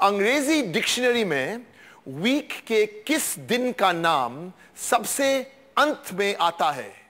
अंग्रेज़ी डिक्शनरी में वीक के किस दिन का नाम सबसे अंत में आता है?